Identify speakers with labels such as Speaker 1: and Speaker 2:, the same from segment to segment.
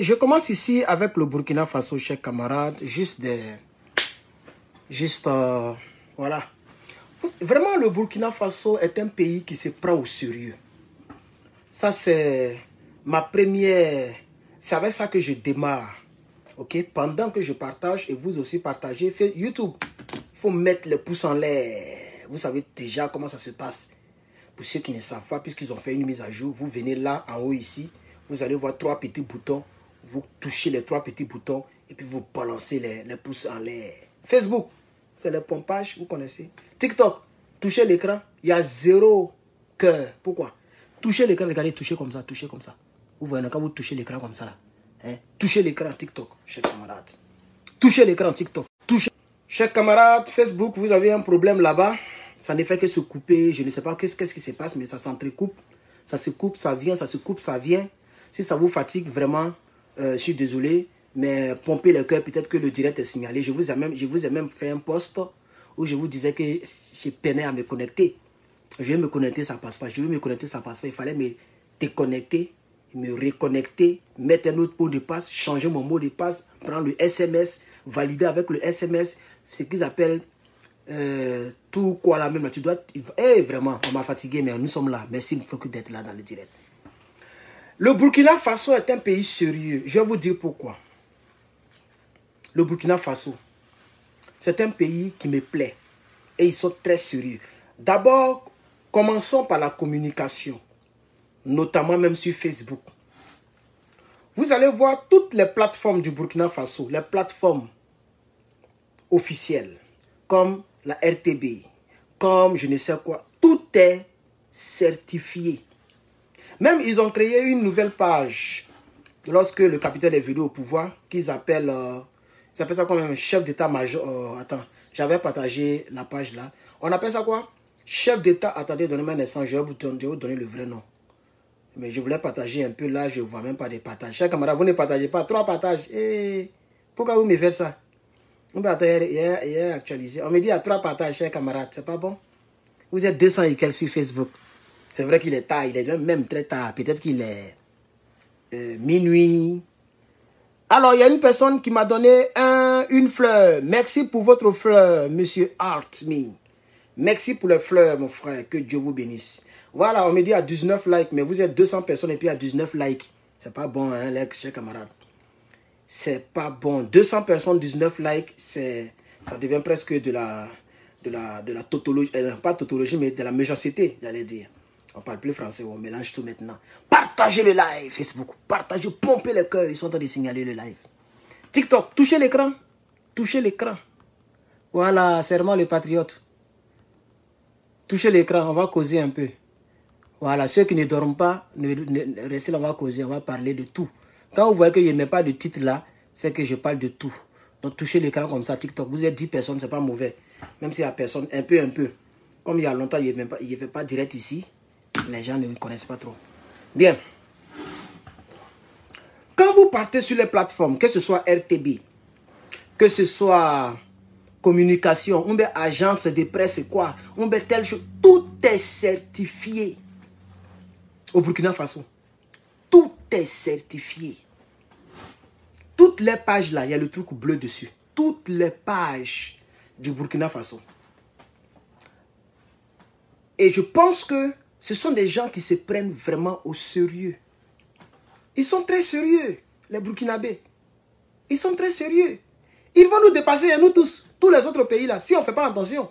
Speaker 1: Je commence ici avec le Burkina Faso, chers camarades. Juste des... Juste... euh, voilà. Vraiment, le Burkina Faso est un pays qui se prend au sérieux. Ça, c'est ma première... C'est avec ça que je démarre. OK? Pendant que je partage, et vous aussi partagez, YouTube. Faut mettre le pouce en l'air. Vous savez déjà comment ça se passe. Pour ceux qui ne savent pas, puisqu'ils ont fait une mise à jour, vous venez là, en haut ici. Vous allez voir trois petits boutons. Vous touchez les trois petits boutons et puis vous balancez les, les pouces en l'air. Facebook, c'est le pompage, vous connaissez. TikTok, touchez l'écran, il y a zéro cœur. Pourquoi? Touchez l'écran, regardez, touchez comme ça, touchez comme ça. Vous voyez, quand vous touchez l'écran comme ça, hein, touchez l'écran TikTok, chers camarades. Touchez l'écran TikTok, touchez. Chers camarades, Facebook, vous avez un problème là-bas. Ça ne fait que se couper. Je ne sais pas qu'est-ce qu'est-ce qui se passe, mais ça s'entrecoupe. Ça se coupe, ça vient, ça se coupe, ça vient. Si ça vous fatigue vraiment, euh, je suis désolé, mais pompez le cœur, peut-être que le direct est signalé. Je vous ai même, je vous ai même fait un post où je vous disais que j'ai peiné à me connecter. Je vais me connecter, ça passe pas. Je vais me connecter, ça passe pas. Il fallait me déconnecter, me reconnecter, mettre un autre mot de passe, changer mon mot de passe, prendre le SMS, valider avec le SMS, ce qu'ils appellent euh, tout quoi là même. Tu dois. Eh, vraiment, on m'a fatigué, mais nous sommes là. Merci beaucoup d'être là dans le direct. Le Burkina Faso est un pays sérieux. Je vais vous dire pourquoi. Le Burkina Faso, c'est un pays qui me plaît. Et ils sont très sérieux. D'abord, commençons par la communication. Notamment même sur Facebook. Vous allez voir toutes les plateformes du Burkina Faso, les plateformes officielles, comme la RTB, comme je ne sais quoi. Tout est certifié. Même ils ont créé une nouvelle page lorsque le capitaine est venu au pouvoir, qu'ils appellent, euh, ils appellent ça quand même? Chef d'état-major. euh, attends, j'avais partagé la page là. On appelle ça quoi? Chef d'état, attendez, donnez-moi un instant, je vais vous donner, vous donner le vrai nom. Mais je voulais partager un peu là, je ne vois même pas des partages. Chers camarades, vous ne partagez pas. Trois partages. Eh, pourquoi vous me faites ça? On est actualisé. On me dit a trois partages, chers camarades. C'est pas bon? Vous êtes 200 et quelques sur Facebook. C'est vrai qu'il est tard, il est même- très tard. Peut-être qu'il est euh, minuit. Alors, il y a une personne qui m'a donné un, une fleur. Merci pour votre fleur, monsieur Artme. Merci pour les fleurs, mon frère. Que Dieu vous bénisse. Voilà, on me dit à 19 likes, mais vous êtes 200 personnes et puis à 19 likes. C'est pas bon, hein, les chers camarades. C'est pas bon. 200 personnes, 19 likes, c'est, ça devient presque de la, de la, de la tautologie, euh, pas tautologie, mais de la méchanceté, j'allais dire. On parle plus français, on mélange tout maintenant. Partagez le live, Facebook. Partagez, pompez le cœur. Ils sont en train de signaler le live. TikTok, touchez l'écran. Touchez l'écran. Voilà, serment les patriotes. Touchez l'écran, on va causer un peu. Voilà, ceux qui ne dorment pas, ne, restez là, on va causer, on va parler de tout. Quand vous voyez que je ne mets pas de titre là, c'est que je parle de tout. Donc touchez l'écran comme ça, TikTok. Vous êtes 10 personnes, c'est pas mauvais. Même s'il y a personne, un peu, un peu. Comme il y a longtemps, il ne fait pas direct ici, les gens ne connaissent pas trop. Bien. Quand vous partez sur les plateformes, que ce soit RTB, que ce soit communication, bien agence de presse, quoi, bien telle chose, tout est certifié au Burkina Faso. Tout est certifié. Toutes les pages là, il y a le truc bleu dessus. Toutes les pages du Burkina Faso. Et je pense que ce sont des gens qui se prennent vraiment au sérieux. Ils sont très sérieux, les Burkinabés. Ils sont très sérieux. Ils vont nous dépasser, à nous tous, tous les autres pays là, si on ne fait pas attention.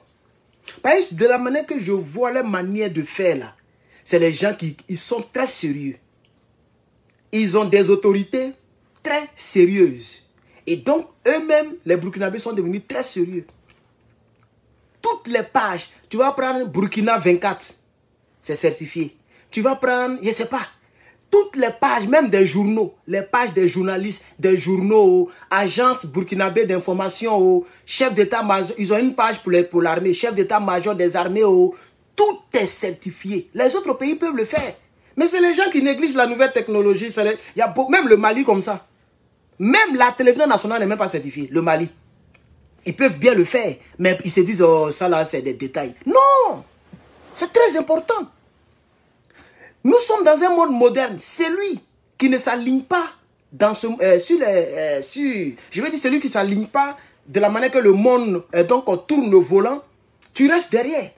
Speaker 1: Parce de la manière que je vois leur manière de faire là, c'est les gens qui ils sont très sérieux. Ils ont des autorités très sérieuses. Et donc, eux-mêmes, les Burkinabés sont devenus très sérieux. Toutes les pages, tu vas prendre Burkina 24, c'est certifié. Tu vas prendre, je ne sais pas, toutes les pages, même des journaux, les pages des journalistes, des journaux, agences burkinabé d'information, chef d'état-major, ils ont une page pour l'armée, chef d'état-major des armées, tout est certifié. Les autres pays peuvent le faire. Mais c'est les gens qui négligent la nouvelle technologie. les- y a même le Mali comme ça. Même la télévision nationale n'est même pas certifiée, le Mali. Ils peuvent bien le faire, mais ils se disent, oh, ça là, c'est des détails. Non C'est très important. Nous sommes dans un monde moderne. Celui qui ne s'aligne pas dans ce, euh, sur, les, euh, sur, je veux dire, celui qui ne s'aligne pas de la manière que le monde, euh, donc on tourne le volant, tu restes derrière.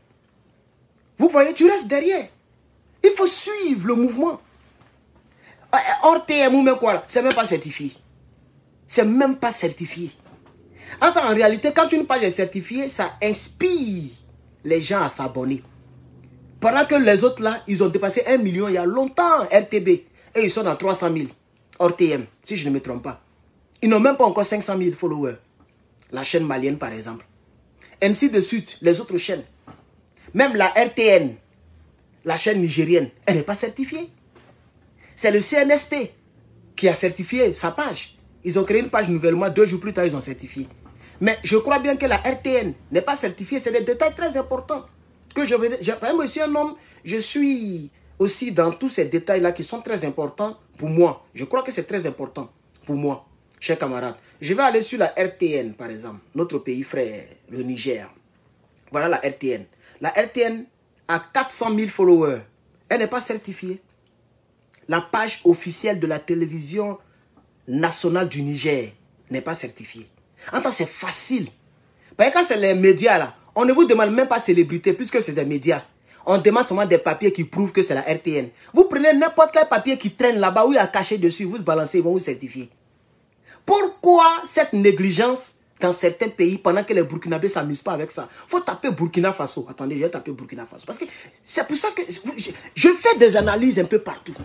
Speaker 1: Vous voyez, tu restes derrière. Il faut suivre le mouvement. Hors TM ou même quoi, c'est même pas certifié. C'est même pas certifié. En réalité, quand une page est certifiée, ça inspire les gens à s'abonner. Pendant que les autres là, ils ont dépassé 1 million il y a longtemps, RTB. Et ils sont dans 300 000, hors TM, si je ne me trompe pas. Ils n'ont même pas encore 500 000 followers. La chaîne malienne, par exemple. Ainsi de suite, les autres chaînes. Même la RTN, la chaîne nigérienne, elle n'est pas certifiée. C'est le CNSP qui a certifié sa page. Ils ont créé une page nouvellement, deux jours plus tard, ils ont certifié. Mais je crois bien que la RTN n'est pas certifiée. C'est des détails très importants. Que je moi, suis un homme, je suis aussi dans tous ces détails-là qui sont très importants pour moi. Je crois que c'est très important pour moi, chers camarades. Je vais aller sur la RTN, par exemple, notre pays frère, le Niger. Voilà la RTN. La RTN a 400 000 followers. Elle n'est pas certifiée. La page officielle de la télévision nationale du Niger n'est pas certifiée. En tant c'est facile. Parce que quand c'est les médias là, on ne vous demande même pas célébrité puisque c'est des médias. On demande seulement des papiers qui prouvent que c'est la RTN. Vous prenez n'importe quel papier qui traîne là-bas ou il a caché dessus, vous balancez, ils vont vous certifier. Pourquoi cette négligence dans certains pays pendant que les Burkinabés ne s'amusent pas avec ça? Faut taper Burkina Faso. Attendez, je vais taper Burkina Faso. Parce que c'est pour ça que je fais des analyses un peu partout.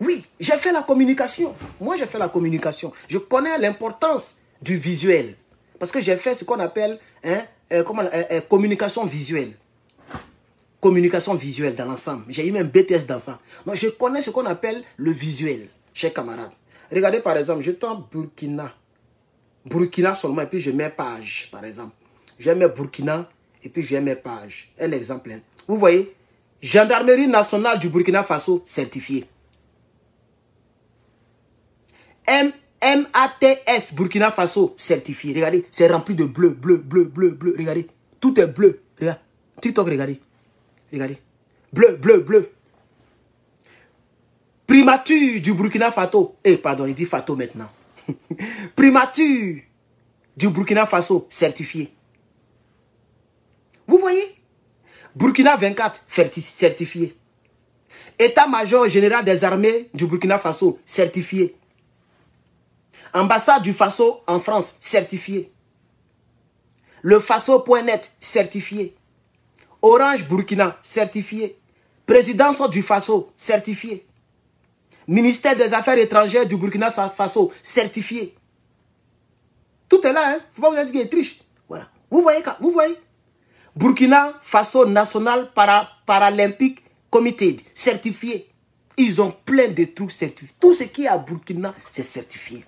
Speaker 1: Oui, j'ai fait la communication. Moi, j'ai fait la communication. Je connais l'importance du visuel. Parce que j'ai fait ce qu'on appelle hein, euh, comment, euh, euh, communication visuelle. Communication visuelle dans l'ensemble. J'ai eu même BTS dans ça. Donc, je connais ce qu'on appelle le visuel, chers camarades. Regardez par exemple, je tente Burkina. Burkina seulement, et puis je mets page, par exemple. Je mets Burkina, et puis je mets page. Un exemple. Hein. Vous voyez, Gendarmerie nationale du Burkina Faso certifiée. M-A-T-S, Burkina Faso, certifié. Regardez, c'est rempli de bleu, bleu, bleu, bleu, bleu. Regardez, tout est bleu. Regarde, TikTok, regardez. Regardez. Bleu, bleu, bleu. Primature du Burkina Faso. Eh, pardon, il dit Faso maintenant. Primature du Burkina Faso, certifié. Vous voyez? Burkina 24, certifié. État-major général des armées du Burkina Faso, certifié. Ambassade du Faso en France, certifié. Le Faso.net, certifié. Orange Burkina, certifié. Présidence du Faso, certifié. Ministère des Affaires étrangères du Burkina Faso, certifié. Tout est là, hein. Faut pas vous dire qu'il est triche. Voilà. Vous voyez, vous voyez. Burkina Faso National Para, Paralympique Comité, certifié. Ils ont plein de trucs certifiés. Tout ce qui est à Burkina, c'est certifié.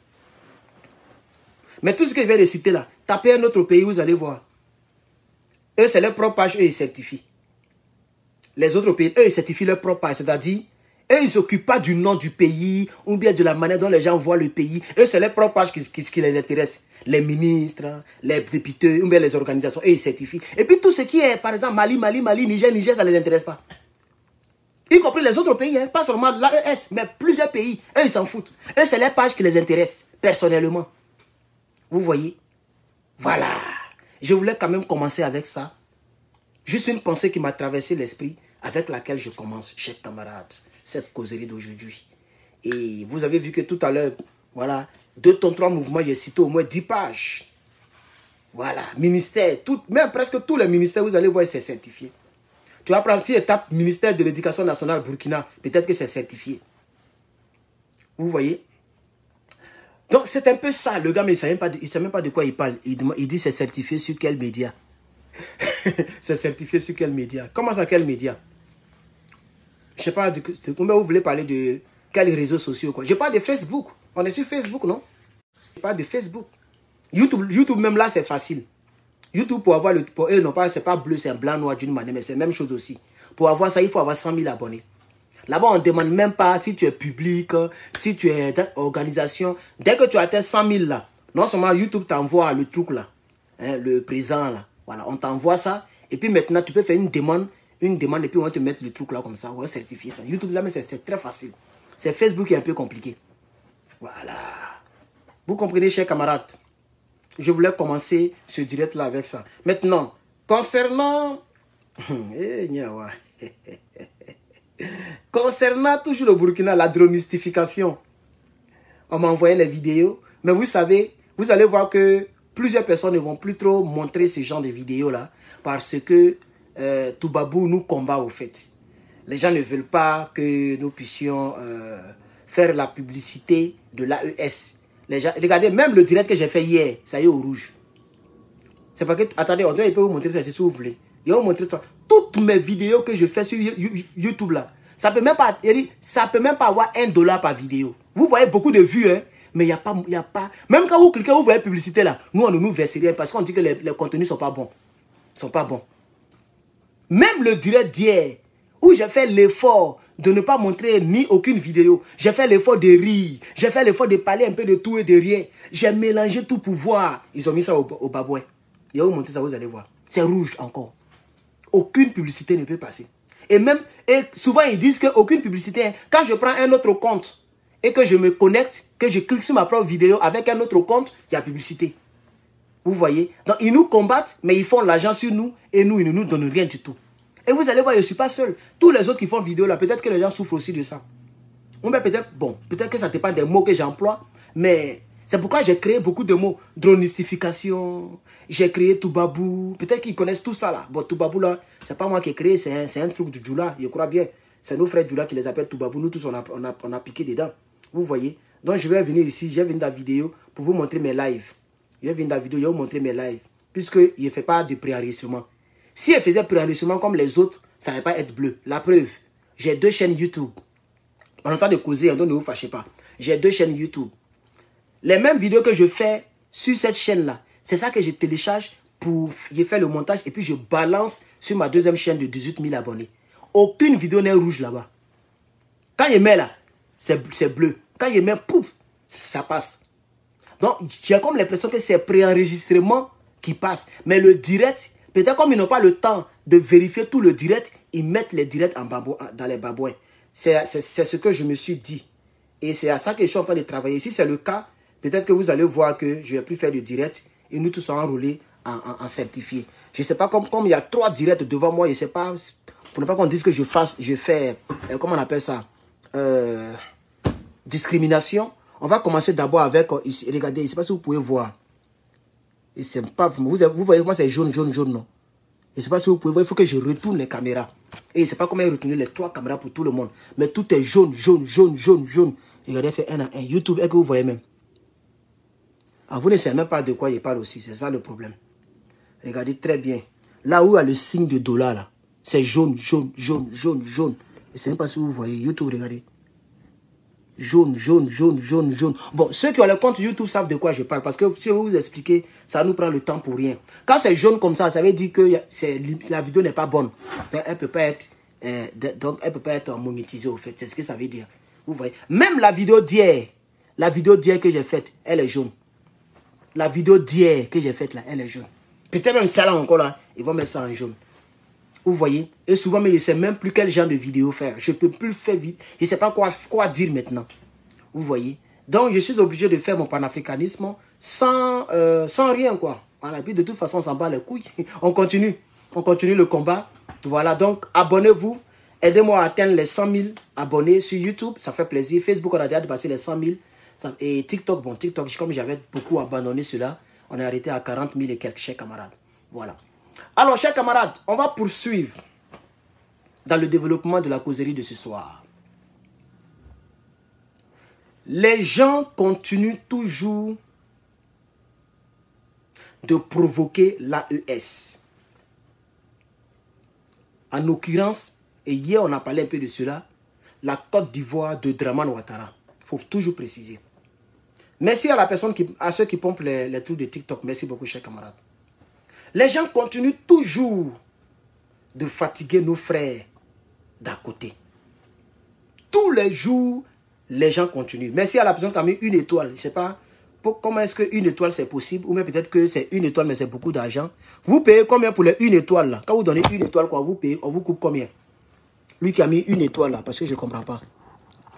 Speaker 1: Mais tout ce que je viens de citer là, tapez un autre pays, vous allez voir. Eux, c'est leur propre page, eux, ils certifient. Les autres pays, eux, ils certifient leur propre page. C'est-à-dire, eux, ils ne s'occupent pas du nom du pays ou bien de la manière dont les gens voient le pays. Eux, c'est leur propre page qui, qui, les intéresse. Les ministres, les députés ou bien les organisations, eux, ils certifient. Et puis tout ce qui est, par exemple, Mali, Mali, Mali, Niger, Niger, ça ne les intéresse pas. Y compris les autres pays, hein, pas seulement l'AES, mais plusieurs pays. Eux, ils s'en foutent. Eux, c'est leur page qui les intéresse, personnellement. Vous voyez? Voilà. Je voulais quand même commencer avec ça. Juste une pensée qui m'a traversé l'esprit avec laquelle je commence, chers camarades, cette causerie d'aujourd'hui. Et vous avez vu que tout à l'heure, voilà, deux ton trois mouvements, j'ai cité au moins dix pages. Voilà, ministère, même presque tous les ministères, vous allez voir, c'est certifié. Tu vas prendre si étape ministère de l'éducation nationale Burkina, peut-être que c'est certifié. Vous voyez? Donc c'est un peu ça. Le gars, mais il ne sait, même pas de quoi il parle. Il, il dit c'est certifié sur quel média? C'est certifié sur quel média? Comment ça, quel média? Je sais pas de, combien vous voulez parler de quels réseaux sociaux. Je parle de Facebook. On est sur Facebook, non? Je parle de Facebook. YouTube, YouTube même là, c'est facile. YouTube, pour avoir le... Pour eux, non pas, c'est pas bleu, c'est blanc, noir d'une manière, mais c'est la même chose aussi. Pour avoir ça, il faut avoir 100 000 abonnés. Là-bas, on ne demande même pas si tu es public, si tu es organisation. Dès que tu as tes 100 000 là, non seulement YouTube t'envoie le truc là, hein, le présent là. Voilà, on t'envoie ça. Et puis maintenant, tu peux faire une demande, une demande et puis on va te mettre le truc là comme ça, on va certifier ça. YouTube là, mais c'est très facile. C'est Facebook qui est un peu compliqué. Voilà. Vous comprenez, chers camarades? Je voulais commencer ce direct-là avec ça. Maintenant, concernant... Concernant toujours le Burkina, la dronistification, on m'a envoyé les vidéos. Mais vous savez, vous allez voir que plusieurs personnes ne vont plus trop montrer ce genre de vidéos-là parce que euh, Toubabou nous combat au fait. Les gens ne veulent pas que nous puissions euh, faire la publicité de l'AES. regardez, même le direct que j'ai fait hier, ça y est au rouge. C'est pas que, attendez, on peut vous montrer ça si vous voulez. Il va vous montrer ça. Toutes mes vidéos que je fais sur YouTube là, ça peut même pas, ça peut même pas avoir un dollar par vidéo. Vous voyez beaucoup de vues, hein, mais il n'y a pas, il a pas, même quand vous cliquez, vous voyez publicité là, nous on ne nous verse rien parce qu'on dit que les, contenus sont pas bons. sont pas bons. Même le direct d'hier, où j'ai fait l'effort de ne pas montrer ni aucune vidéo. J'ai fait l'effort de rire. J'ai fait l'effort de parler un peu de tout et de rien. J'ai mélangé tout pour voir. Ils ont mis ça au, au babouin. Et vous montrer ça, vous allez voir. C'est rouge encore. Aucune publicité ne peut passer. Et même, et souvent ils disent qu'aucune publicité, hein. quand je prends un autre compte et que je me connecte, que je clique sur ma propre vidéo avec un autre compte, il y a publicité. Vous voyez? Donc ils nous combattent, mais ils font l'argent sur nous et nous, ils ne nous donnent rien du tout. Et vous allez voir, je ne suis pas seul. Tous les autres qui font vidéo là, peut-être que les gens souffrent aussi de ça. Ou peut-être, bon, peut-être que ça pas des mots que j'emploie, mais c'est pourquoi j'ai créé beaucoup de mots. Dronistification, j'ai créé Toubabou. Peut-être qu'ils connaissent tout ça là. Bon, Toubabou là, c'est pas moi qui ai créé, c'est un, truc du Djoula, je crois bien. C'est nos frères Djoula qui les appellent Toubabou. Nous tous, on a, piqué dedans. Vous voyez Donc je vais venir ici, j'ai venu la vidéo pour vous montrer mes lives. Je vais venir la vidéo, je vais vous montrer mes lives. Puisque il ne fait pas de préenregistrement. Si elle faisait préenregistrement comme les autres, ça ne va pas être bleu. La preuve, j'ai deux chaînes YouTube. On entend de causer, donc ne vous fâchez pas. J'ai deux chaînes YouTube. Les mêmes vidéos que je fais sur cette chaîne-là, c'est ça que je télécharge pour y faire le montage et puis je balance sur ma deuxième chaîne de 18 000 abonnés. Aucune vidéo n'est rouge là-bas. Quand je mets là, c'est bleu. Quand je mets pouf, ça passe. Donc, j'ai comme l'impression que c'est préenregistrement qui passe. Mais le direct, Peut-être comme ils n'ont pas le temps de vérifier tout le direct, ils mettent les directs en dans les babouins. C'est ce que je me suis dit. Et c'est à ça que je suis en train de travailler. Si c'est le cas, peut-être que vous allez voir que je ne vais plus faire de direct et nous tous sommes enroulés en, certifié. Je ne sais pas, comme, comme il y a trois directs devant moi, je ne sais pas, pour ne pas qu'on dise que je fasse, je fais, euh, comment on appelle ça, euh, discrimination. On va commencer d'abord avec, euh, regardez, je ne sais pas si vous pouvez voir. C'est pas vous, vous voyez comment c'est jaune, jaune, jaune, non? Et c'est pas si vous pouvez voir, il faut que je retourne les caméras. Et c'est pas comment retourner les trois caméras pour tout le monde. Mais tout est jaune, jaune, jaune, jaune, jaune. Regardez, fait un à un. YouTube, est-ce que vous voyez même? Ah, Vous ne savez même pas de quoi il parle aussi. C'est ça le problème. Regardez très bien. Là où il y a le signe de dollar, là, c'est jaune, jaune, jaune, jaune, jaune. Et c'est même pas si vous voyez. YouTube, regardez jaune, jaune, jaune, jaune, jaune. Bon, ceux qui ont le compte YouTube savent de quoi je parle. Parce que si vous vous expliquez, ça nous prend le temps pour rien. Quand c'est jaune comme ça, ça veut dire que la vidéo n'est pas bonne. Donc, elle peut pas être, euh, donc, elle peut pas être monétisée au fait. C'est ce que ça veut dire. Vous voyez. Même la vidéo d'hier, la vidéo d'hier que j'ai faite, elle est jaune. La vidéo d'hier que j'ai faite là, elle est jaune. Peut-être même ça là encore là, ils vont mettre ça en jaune. Vous voyez Et souvent, mais je ne sais même plus quel genre de vidéo faire. Je ne peux plus faire vite. Je ne sais pas quoi, quoi dire maintenant. Vous voyez Donc, je suis obligé de faire mon panafricanisme sans, euh, sans rien, quoi. Voilà. Puis, de toute façon, on s'en bat les couilles. On continue. On continue le combat. Voilà. Donc, abonnez-vous. Aidez-moi à atteindre les 100 000 abonnés sur YouTube. Ça fait plaisir. Facebook, on a déjà dépassé les 100 000. Et TikTok, bon, TikTok, comme j'avais beaucoup abandonné cela, on est arrêté à 40 000 et quelques chers camarades. Voilà. Alors, chers camarades, on va poursuivre dans le développement de la causerie de ce soir. Les gens continuent toujours de provoquer l'AES. En l'occurrence, et hier on a parlé un peu de cela, la Côte d'Ivoire de Draman Ouattara. Il faut toujours préciser. Merci à la personne qui, à ceux qui pompent les, les trucs de TikTok. Merci beaucoup, chers camarades. Les gens continuent toujours de fatiguer nos frères d'à côté. Tous les jours, les gens continuent. Merci à la personne qui a mis une étoile. Je ne sais pas comment est-ce qu'une étoile c'est possible. Ou même peut-être que c'est une étoile, mais c'est beaucoup d'argent. Vous payez combien pour les une étoile là? Quand vous donnez une étoile, quoi, vous payez, on vous coupe combien? Lui qui a mis une étoile là, parce que je ne comprends pas.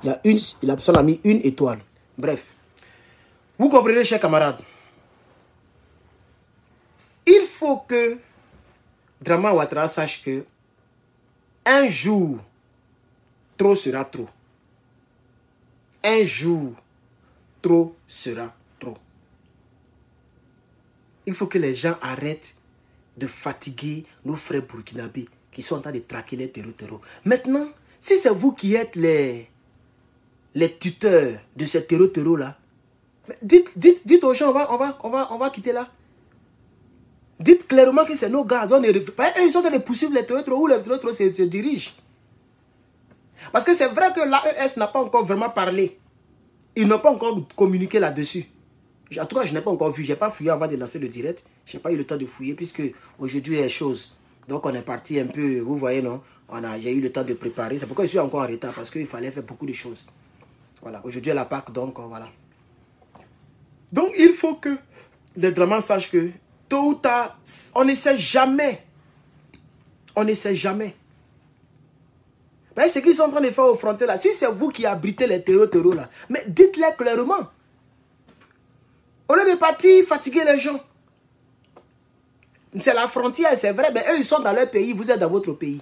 Speaker 1: Il a une, la personne a mis une étoile. Bref. Vous comprenez, chers camarades? Il faut que Drama Ouattara sache que un jour, trop sera trop. Un jour, trop sera trop. Il faut que les gens arrêtent de fatiguer nos frères burkinabés qui sont en train de traquer les terreaux Maintenant, si c'est vous qui êtes les, les tuteurs de ces terreaux-terreaux-là, dites, dites, dites aux gens, on va, on va, on va, on va quitter là. Dites clairement que c'est nos gars. ils sont en train de poursuivre les terreaux où les terreaux se, dirigent. Parce que c'est vrai que l'AES n'a pas encore vraiment parlé. Ils n'ont pas encore communiqué là-dessus. En tout cas, je n'ai pas encore vu. Je n'ai pas fouillé avant de lancer le direct. Je n'ai pas eu le temps de fouiller puisque aujourd'hui, a chose. Donc, on est parti un peu, vous voyez, non? J'ai eu le temps de préparer. C'est pourquoi je suis encore en retard parce qu'il fallait faire beaucoup de choses. Voilà. Aujourd'hui, la Pâque, donc, voilà. Donc, il faut que les dramans sachent que tôt ou tard, on ne sait jamais. On ne sait jamais. Mais ce qu'ils sont en train de faire aux frontières là, si c'est vous qui abritez les terreaux là, mais dites-les clairement. On est parti fatiguer les gens. C'est la frontière, c'est vrai, mais eux, ils sont dans leur pays, vous êtes dans votre pays.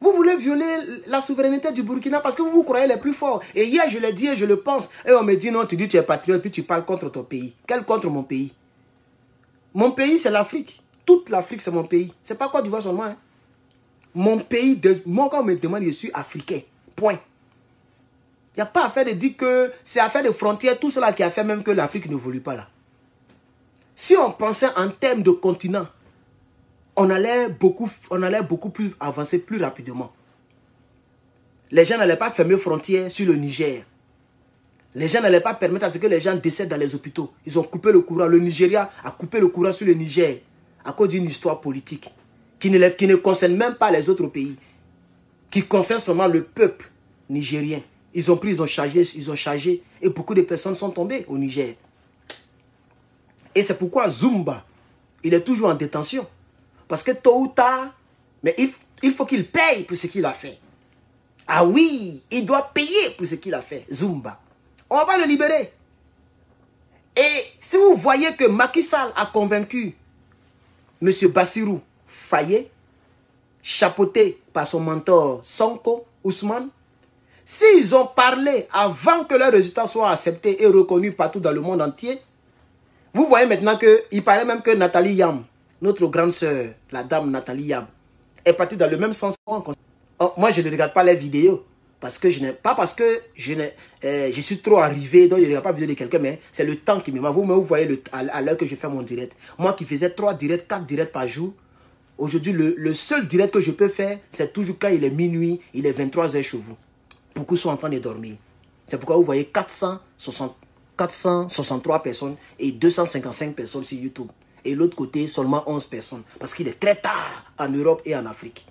Speaker 1: Vous voulez violer la souveraineté du Burkina parce que vous vous croyez les plus forts. Et hier, je l'ai dit et je le pense. Et on me dit, non, tu dis tu es patriote, puis tu parles contre ton pays. Quel contre mon pays? Mon pays, c'est l'Afrique. Toute l'Afrique, c'est mon pays. C'est pas quoi du seulement. Hein. Mon pays, moi, quand on me demande, je suis africain. Point. Il n'y a pas affaire de dire que c'est affaire de frontières, tout cela qui a fait même que l'Afrique ne voulait pas là. Si on pensait en termes de continent, on allait beaucoup, plus avancer plus rapidement. Les gens n'allaient pas fermer frontières sur le Niger. Les gens n'allaient pas permettre à ce que les gens décèdent dans les hôpitaux. Ils ont coupé le courant. Le Nigeria a coupé le courant sur le Niger à cause d'une histoire politique qui ne, qui ne concerne même pas les autres pays, qui concerne seulement le peuple nigérien. Ils ont pris, ils ont chargé, ils ont chargé, et beaucoup de personnes sont tombées au Niger. Et c'est pourquoi Zumba, il est toujours en détention. Parce que tôt ou tard, mais il, faut qu'il paye pour ce qu'il a fait. Ah oui, il doit payer pour ce qu'il a fait, Zumba. On va le libérer. Et si vous voyez que Macky a convaincu M. Bassirou Fayet, chapeauté par son mentor Sonko Ousmane, s'ils ont parlé avant que leurs résultats soient acceptés et reconnus partout dans le monde entier, vous voyez maintenant qu'il paraît même que Nathalie Yam, notre grande sœur, la dame Nathalie Yam, est partie dans le même sens. Oh, moi, je ne regarde pas les vidéos. Parce que je n'ai pas parce que je, euh, je suis trop arrivé, donc je ne regarde pas la vidéo de quelqu'un, mais c'est le temps qui me. Vous, vous voyez à, l'heure que je fais mon direct. Moi qui faisais 3 directs, 4 directs par jour, aujourd'hui, le, le, seul direct que je peux faire, c'est toujours quand il est minuit, il est 23h chez vous. Beaucoup sont en train de dormir. C'est pourquoi vous voyez 460, 463 personnes et 255 personnes sur YouTube. Et l'autre côté, seulement 11 personnes. Parce qu'il est très tard en Europe et en Afrique.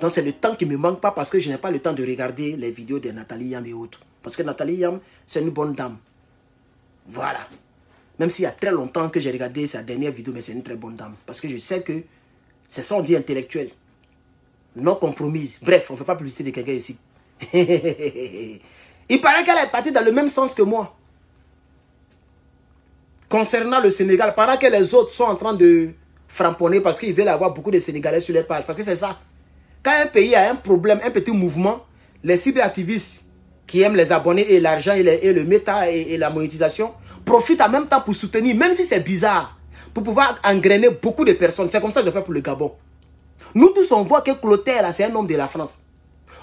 Speaker 1: Donc c'est le temps qui ne me manque pas parce que je n'ai pas le temps de regarder les vidéos de Nathalie Yam et autres. Parce que Nathalie Yam, c'est une bonne dame. Voilà. Même s'il y a très longtemps que j'ai regardé sa dernière vidéo, mais c'est une très bonne dame. Parce que je sais que c'est son dit intellectuel non compromise. Bref, on ne fait pas publicité de quelqu'un ici. Il paraît qu'elle est partie dans le même sens que moi. Concernant le Sénégal, pendant que les autres sont en train de framponner parce qu'ils veulent avoir beaucoup de Sénégalais sur les pages. Parce que c'est ça. Quand un pays a un problème, un petit mouvement, les cyberactivistes qui aiment les abonnés et l'argent et, le méta et, la monétisation profitent en même temps pour soutenir, même si c'est bizarre, pour pouvoir engrainer beaucoup de personnes. C'est comme ça que je fais pour le Gabon. Nous tous, on voit que Clotaire, c'est un homme de la France.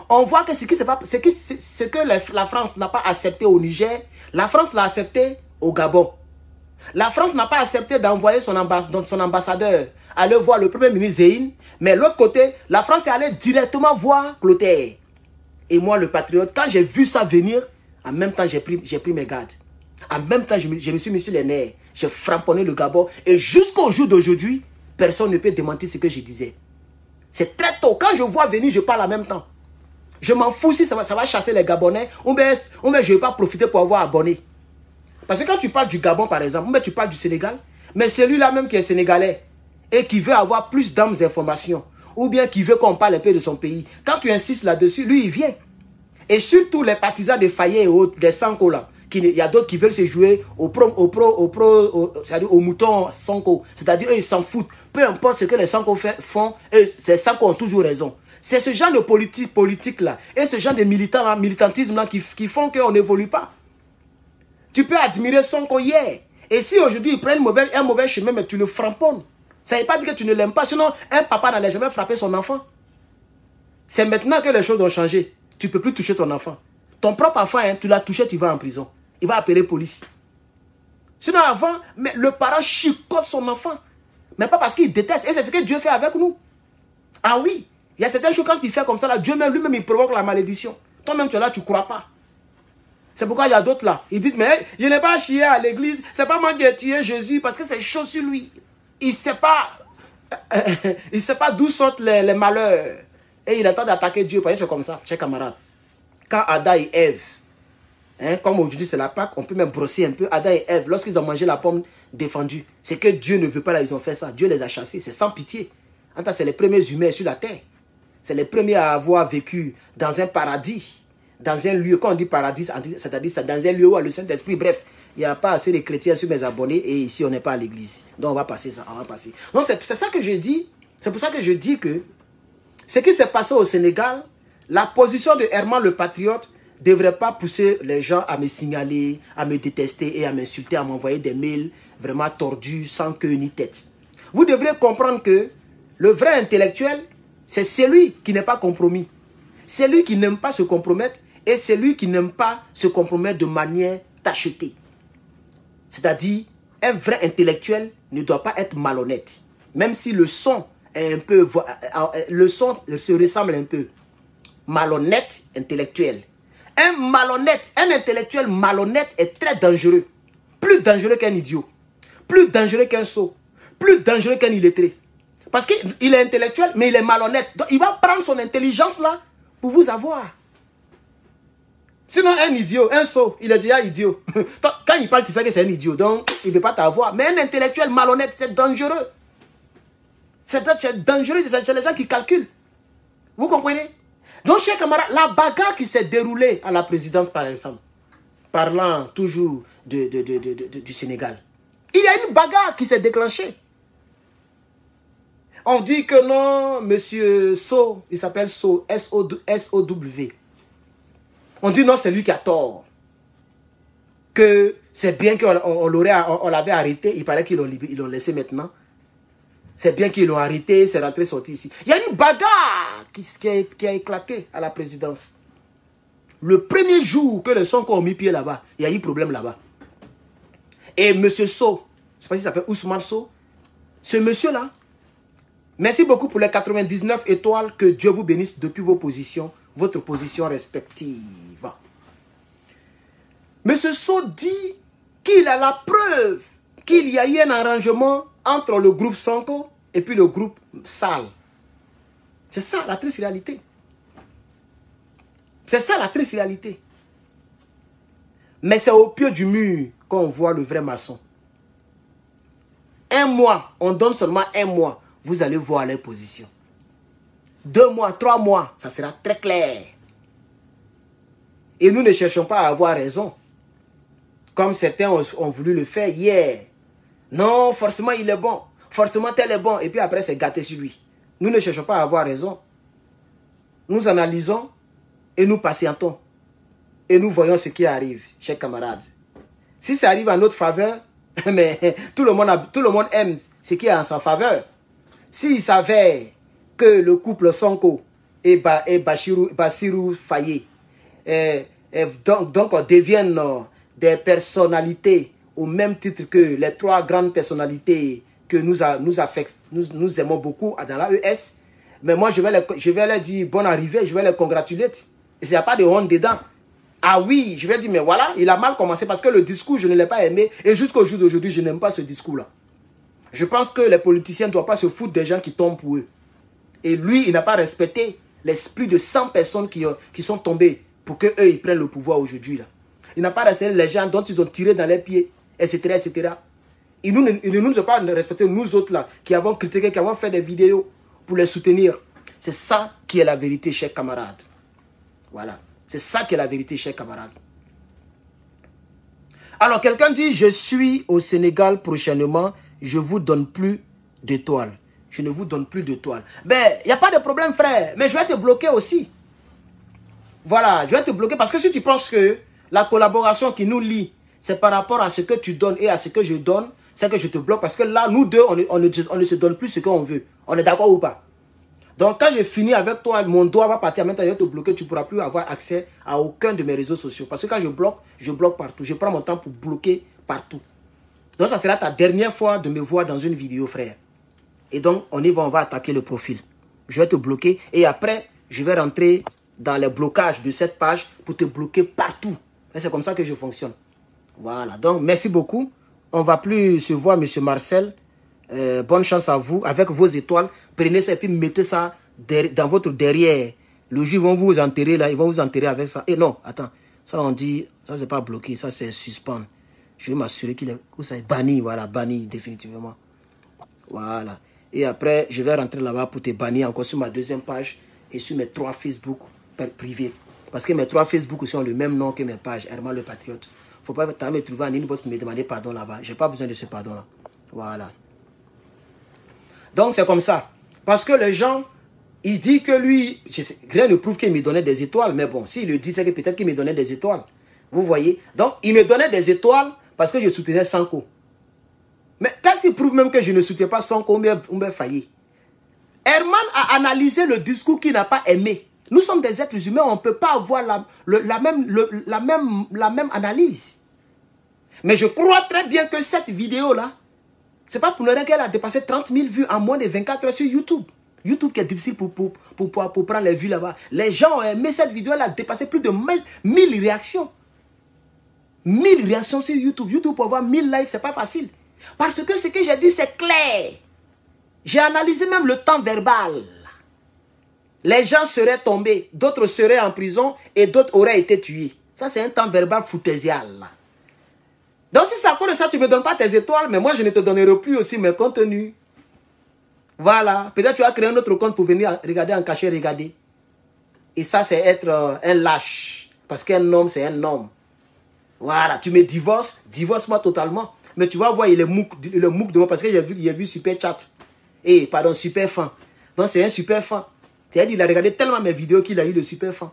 Speaker 1: On voit que ce, qui, pas, ce, qui, ce que la France n'a pas accepté au Niger, la France l'a accepté au Gabon. La France n'a pas accepté d'envoyer son, ambassadeur aller voir le premier ministre Zéine. Mais l'autre côté, la France est allée directement voir Clotaire. Et moi, le patriote, quand j'ai vu ça venir, en même temps, j'ai pris, mes gardes. En même temps, je me, je me suis mis sur les nerfs. J'ai framponné le Gabon. Et jusqu'au jour d'aujourd'hui, personne ne peut démentir ce que je disais. C'est très tôt. Quand je vois venir, je parle en même temps. Je m'en fous si ça va chasser les Gabonais ou bien, je ne vais pas profiter pour avoir abonné. Parce que quand tu parles du Gabon, par exemple, bien tu parles du Sénégal, mais celui-là même qui est sénégalais et qui veut avoir plus d'informations, ou bien qui veut qu'on parle un peu de son pays, quand tu insistes là-dessus, lui, il vient. Et surtout les partisans de Fayet et autres, des Sanko là, il y a d'autres qui veulent se jouer au pro, au pro, au pro, c'est-à-dire au mouton Sanko. C'est-à-dire, eux, ils s'en foutent. Peu importe ce que les Sanko font, les Sanko ont toujours raison. C'est ce genre de politique là, et ce genre de militant, militantisme là qui, qui font qu'on n'évolue pas. Tu peux admirer Sonko hier. Et si aujourd'hui il prend un mauvais chemin, mais tu le framponnes. Ça ne veut pas dire que tu ne l'aimes pas. Sinon, un papa n'allait jamais frapper son enfant. C'est maintenant que les choses ont changé. Tu ne peux plus toucher ton enfant. Ton propre enfant, hein, tu l'as touché, tu vas en prison. Il va appeler police. Sinon, avant, le parent chicote son enfant. Mais pas parce qu'il déteste. Et c'est ce que Dieu fait avec nous. Ah oui. Il y a certaines choses, quand il fait comme ça, là, Dieu même, lui-même, il provoque la malédiction. Toi-même, tu es là, tu ne crois pas. C'est pourquoi il y a d'autres là. Ils disent, mais je n'ai pas chié à l'église. C'est pas moi qui ai tué Jésus parce que c'est chaud sur lui. Il ne sait pas, il sait pas d'où sortent les, malheurs. Et il attend d'attaquer Dieu. C'est comme ça, chers camarades. Quand Ada et Ève, hein, comme aujourd'hui c'est la Pâque, on peut même brosser un peu. Ada et Ève, lorsqu'ils ont mangé la pomme défendue, c'est que Dieu ne veut pas là, ils ont fait ça. Dieu les a chassés. C'est sans pitié. C'est les premiers humains sur la terre. C'est les premiers à avoir vécu dans un paradis dans un lieu, quand on dit paradis, c'est-à-dire dans un lieu où le Saint-Esprit, bref, il n'y a pas assez de chrétiens sur mes abonnés et ici on n'est pas à l'église. Donc on va passer ça, on va passer. Donc c'est ça que je dis, c'est pour ça que je dis que ce qui s'est passé au Sénégal, la position de Herman le patriote ne devrait pas pousser les gens à me signaler, à me détester et à m'insulter, à m'envoyer des mails vraiment tordus, sans queue ni tête. Vous devrez comprendre que le vrai intellectuel, c'est celui qui n'est pas compromis. C'est lui qui n'aime pas se compromettre et c'est lui qui n'aime pas se compromettre de manière tachetée. C'est-à-dire, un vrai intellectuel ne doit pas être malhonnête. Même si le son est un peu... Euh, euh, le son se ressemble un peu. Malhonnête intellectuel. Un malhonnête, un intellectuel malhonnête est très dangereux. Plus dangereux qu'un idiot. Plus dangereux qu'un sot. Plus dangereux qu'un illettré. Parce qu'il est intellectuel, mais il est malhonnête. Donc il va prendre son intelligence là pour vous avoir. Sinon, un idiot, un sot, il est déjà idiot. Quand il parle, tu sais que c'est un idiot. Donc, il ne veut pas t'avoir. Mais un intellectuel malhonnête, c'est dangereux. C'est dangereux. C'est les gens qui calculent. Vous comprenez? Donc, chers camarades, la bagarre qui s'est déroulée à la présidence, par exemple, parlant toujours de, du Sénégal, il y a une bagarre qui s'est déclenchée. On dit que non, monsieur So, il s'appelle So, S-O-W. On dit non, c'est lui qui a tort. Que c'est bien qu'on on, l'avait arrêté. Il paraît qu'ils l'ont laissé maintenant. C'est bien qu'ils l'ont arrêté, c'est rentré, sorti ici. Il y a une bagarre qui, a, éclaté à la présidence. Le premier jour que les Sonko ont mis pied là-bas, il y a eu problème là-bas. Et M. So, je ne sais pas s'il s'appelle Ousmane So, ce monsieur-là, merci beaucoup pour les 99 étoiles, que Dieu vous bénisse depuis vos positions votre position respective. Monsieur So dit qu'il a la preuve qu'il y a eu un arrangement entre le groupe Sanko et puis le groupe Sal. C'est ça la triste réalité. C'est ça la triste réalité. Mais c'est au pied du mur qu'on voit le vrai maçon. Un mois, on donne seulement un mois, vous allez voir les positions deux mois, trois mois, ça sera très clair. Et nous ne cherchons pas à avoir raison. Comme certains ont, voulu le faire hier. Non, forcément il est bon. Forcément tel est bon. Et puis après c'est gâté sur lui. Nous ne cherchons pas à avoir raison. Nous analysons et nous patientons. Et nous voyons ce qui arrive, chers camarades. Si ça arrive en notre faveur, mais tout le monde, tout le monde aime ce qui est en sa faveur. S'il s'avère le couple Sonko et, ba, et Bassirou Faye donc, donc deviennent euh, des personnalités au même titre que les trois grandes personnalités que nous, nous, aimons beaucoup dans la ES. Mais moi, je vais, les, je vais leur dire bonne arrivée, je vais les congratuler. Il n'y a pas de honte dedans. Ah oui, je vais dire, mais voilà, il a mal commencé parce que le discours, je ne l'ai pas aimé. Et jusqu'au jour d'aujourd'hui, je n'aime pas ce discours-là. Je pense que les politiciens ne doivent pas se foutre des gens qui tombent pour eux. Et lui, il n'a pas respecté l'esprit de 100 personnes qui, qui sont tombées pour qu'eux, ils prennent le pouvoir aujourd'hui. Il n'a pas respecté les gens dont ils ont tiré dans les pieds, etc. etc. Il, nous, ne nous a pas respecté, nous autres là, qui avons critiqué, qui avons fait des vidéos pour les soutenir. C'est ça qui est la vérité, chers camarades. Voilà. C'est ça qui est la vérité, chers camarades. Alors, quelqu'un dit, je suis au Sénégal prochainement, je vous donne plus d'étoiles. Je ne vous donne plus d'étoiles. Ben, il n'y a pas de problème, frère. Mais je vais te bloquer aussi. Voilà, je vais te bloquer parce que si tu penses que la collaboration qui nous lie, c'est par rapport à ce que tu donnes et à ce que je donne, c'est que je te bloque parce que là, nous deux, on, ne se donne plus ce qu'on veut. On est d'accord ou pas? Donc, quand j'ai fini avec toi, mon doigt va partir. Maintenant, je te bloquer. Tu ne pourras plus avoir accès à aucun de mes réseaux sociaux. Parce que quand je bloque, je bloque partout. Je prends mon temps pour bloquer partout. Donc, ça sera ta dernière fois de me voir dans une vidéo, frère. Et donc, on y va, on va attaquer le profil. Je vais te bloquer. Et après, je vais rentrer dans les blocages de cette page pour te bloquer partout. C'est comme ça que je fonctionne. Voilà. Donc, merci beaucoup. On va plus se voir, monsieur Marcel. Euh, bonne chance à vous avec vos étoiles. Prenez ça et puis mettez ça dans votre derrière. Le ils vont vous enterrer là, ils vont vous enterrer avec ça. Et non, attends, ça on dit, ça c'est pas bloqué, ça c'est suspend. Je vais m'assurer qu'il est, ça est banni, voilà, banni définitivement. Voilà. Et après, je vais rentrer là-bas pour te bannir encore sur ma deuxième page et sur mes trois Facebook privés. Parce que mes trois Facebook aussi ont le même nom que mes pages, Herman le Patriote. Faut pas me trouver en inbox pour me demander pardon là-bas. J'ai pas besoin de ce pardon-là. Voilà. Donc c'est comme ça. Parce que les gens, ils disent que lui, rien ne prouve qu'il me donnait des étoiles. Mais bon, s'il le dit, c'est que peut-être qu'il me donnait des étoiles. Vous voyez? Donc, il me donnait des étoiles parce que je soutenais Sanko. Mais qu'est-ce qui prouve même que je ne soutiens pas Sanko ou failli Herman a analysé le discours qu'il n'a pas aimé. Nous sommes des êtres humains, on ne peut pas avoir la, même, analyse. Mais je crois très bien que cette vidéo-là, c'est pas pour rien qu'elle a dépassé 30 000 vues en moins de 24 heures sur YouTube. YouTube qui est difficile pour, pour, pour, pour, prendre les vues là-bas. Les gens ont aimé cette vidéo, elle a dépassé plus de 1000 réactions. 1000 réactions sur YouTube. YouTube pour avoir 1000 likes, c'est pas facile. Parce que ce que j'ai dit, c'est clair. J'ai analysé même le temps verbal. Les gens seraient tombés, d'autres seraient en prison et d'autres auraient été tués. Ça, c'est un temps verbal foutésial. Donc si c'est à cause ça, tu ne me donnes pas tes étoiles, mais moi je ne te donnerai plus aussi mes contenus. Voilà. Peut-être tu vas créer un autre compte pour venir regarder en cachet, regarder. Et ça, c'est être euh, un lâche. Parce qu'un homme, c'est un homme. Voilà. Tu me divorces, divorce-moi totalement. Mais tu vas voir, il le mouk de moi parce que j'ai vu, a vu super chat. Et, pardon, super fan. Donc c'est un super fan. C'est-à-dire, il a regardé tellement mes vidéos qu'il a eu le super fan.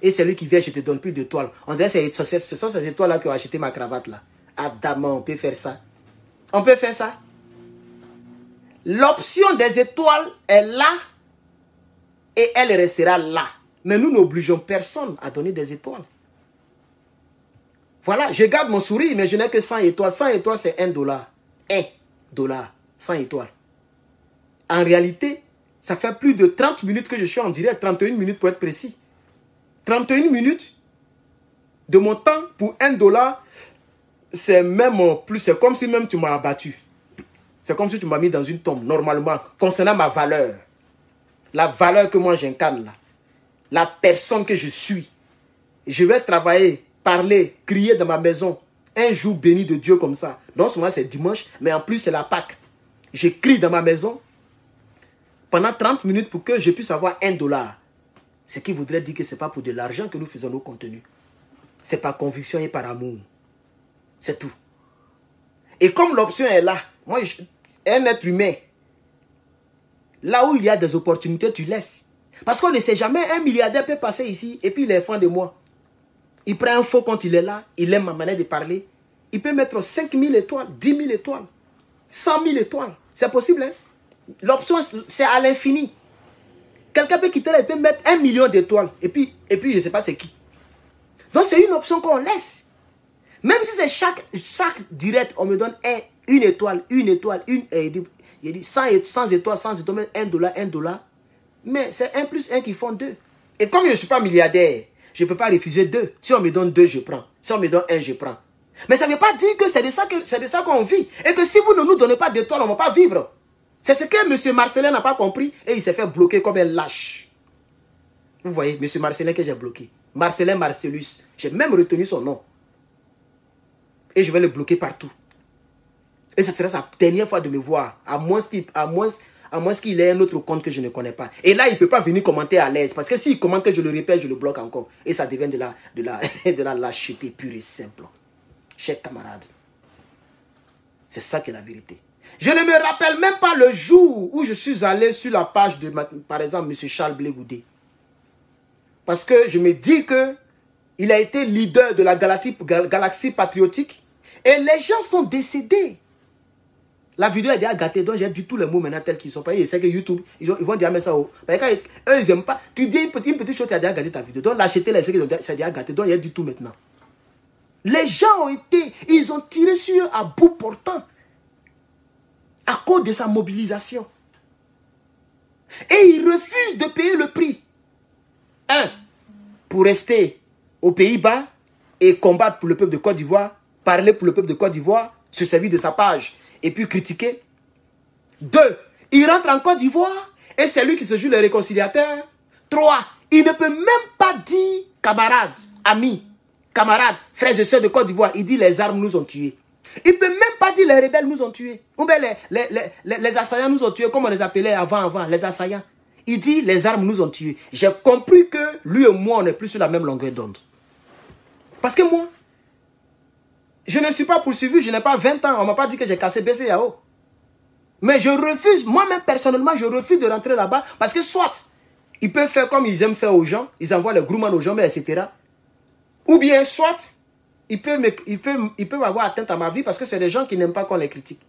Speaker 1: Et c'est lui qui vient, je te donne plus d'étoiles. On dirait que ce sont ces étoiles-là qui ont acheté ma cravate là. Adamant, on peut faire ça. On peut faire ça. L'option des étoiles est là et elle restera là. Mais nous n'obligeons personne à donner des étoiles. Voilà, je garde mon sourire, mais je n'ai que 100 étoiles. 100 étoiles, c'est 1 dollar. 1 dollar, 100 étoiles. En réalité, ça fait plus de 30 minutes que je suis en direct, 31 minutes pour être précis. 31 minutes de mon temps pour 1 dollar c'est même plus, c'est comme si même tu m'as abattu. C'est comme si tu m'as mis dans une tombe, normalement, concernant ma valeur. La valeur que moi j'incarne là. La personne que je suis. Je vais travailler, parler, crier dans ma maison. Un jour béni de Dieu comme ça. Non seulement c'est dimanche, mais en plus c'est la Pâque. Je crie dans ma maison pendant 30 minutes pour que je puisse avoir un dollar. Ce qui voudrait dire que ce n'est pas pour de l'argent que nous faisons nos contenus. C'est par conviction et par amour. C'est tout. Et comme l'option est là, moi, un être humain, là où il y a des opportunités, tu laisses. Parce qu'on ne sait jamais, un milliardaire peut passer ici et puis il est fan de moi. Il prend un faux quand il est là, il aime ma manière de parler. Il peut mettre 5 000 étoiles, 10 000 étoiles, 100 000 étoiles. C'est possible, hein? L'option, c'est à l'infini. Quelqu'un peut quitter là, il peut mettre un million d'étoiles. Et puis, et puis je ne sais pas c'est qui. Donc c'est une option qu'on laisse. Même si c'est chaque, chaque direct, on me donne une étoile, une étoile, une, il dit 100, étoiles, 100 étoiles, 1 dollar, 1 dollar. Mais c'est 1 plus 1 qui font 2. Et comme je ne suis pas milliardaire, je ne peux pas refuser 2. Si on me donne 2, je prends. Si on me donne 1, je prends. Mais ça ne veut pas dire que c'est de ça qu'on vit. Et que si vous ne nous donnez pas d'étoiles, on ne va pas vivre. C'est ce que M. Marcelin n'a pas compris et il s'est fait bloquer comme un lâche. Vous voyez, M. Marcelin que j'ai bloqué. Marcelin Marcellus. J'ai même retenu son nom et je vais le bloquer partout. Et ce sera sa dernière fois de me voir, à moins qu'il ait un autre compte que je ne connais pas. Et là, il ne peut pas venir commenter à l'aise. Parce que s'il commente que je le répète, je le bloque encore. Et ça devient de la, de la, de la lâcheté pure et simple. chers camarades. C'est ça qui est la vérité. Je ne me rappelle même pas le jour où je suis allé sur la page de, par exemple, M. Charles Blégoudé. Parce que je me dis que il a été leader de la galaxie, patriotique. Et les gens sont décédés. La vidéo est déjà gâtée, donc j'ai dit tous les mots maintenant tels qu'ils sont. pas. C'est que YouTube, ils, vont dire mais ça. Oh. Parce eux, ils n'aiment pas. Tu dis une petite, chose, tu as déjà gâté ta vidéo. Donc l'acheter, c'est déjà gâté. Donc j'ai dit tout maintenant. Les gens ont été, ils ont tiré sur eux à bout portant. À cause de sa mobilisation. Et ils refusent de payer le prix. Un, pour rester aux Pays-Bas et combattre pour le peuple de Côte d'Ivoire, parler pour le peuple de Côte d'Ivoire, se servir de sa page et puis critiquer. Deux, il rentre en Côte d'Ivoire et c'est lui qui se joue le réconciliateur. Trois, il ne peut même pas dire camarades, amis, camarades, frères et sœurs de Côte d'Ivoire. Il dit les armes nous ont tués. Il ne peut même pas dire les rebelles nous ont tués. Ou bien les, les, les, assaillants nous ont tués, comme on les appelait avant, avant, les assaillants. Il dit les armes nous ont tués. J'ai compris que lui et moi, on n'est plus sur la même longueur d'onde. Parce que moi, je ne suis pas poursuivi, je n'ai pas 20 ans. On ne m'a pas dit que j'ai cassé BCAO. Mais je refuse, moi-même personnellement, je refuse de rentrer là-bas parce que soit ils peuvent faire comme ils aiment faire aux gens, ils envoient les groupements aux gens, etc. Ou bien soit ils peuvent, peuvent, ils atteinte à ma vie parce que c'est des gens qui n'aiment pas qu'on les critique.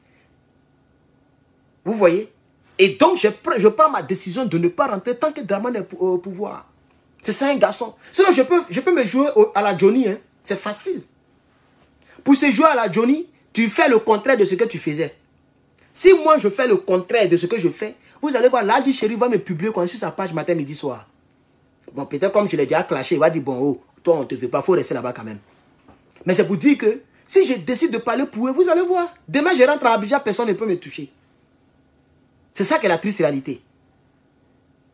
Speaker 1: Vous voyez? Et donc je, je prends ma décision de ne pas rentrer tant que Draman est au pouvoir. C'est ça un garçon. Sinon je peux, je peux me jouer à la Johnny, hein. c'est facile. Pour se jouer à la Johnny, tu fais le contraire de ce que tu faisais. Si moi je fais le contraire de ce que je fais, vous allez voir, là, du chéri va me publier quand sur sa page matin, midi, soir. Bon, peut-être comme je l'ai déjà clashé, il va dire, bon, oh, toi, on ne te fait pas, il faut rester là-bas quand même. Mais c'est pour dire que si je décide de parler pour eux, vous allez voir. Demain, je rentre à Abidjan, personne ne peut me toucher. C'est ça qui est la triste réalité.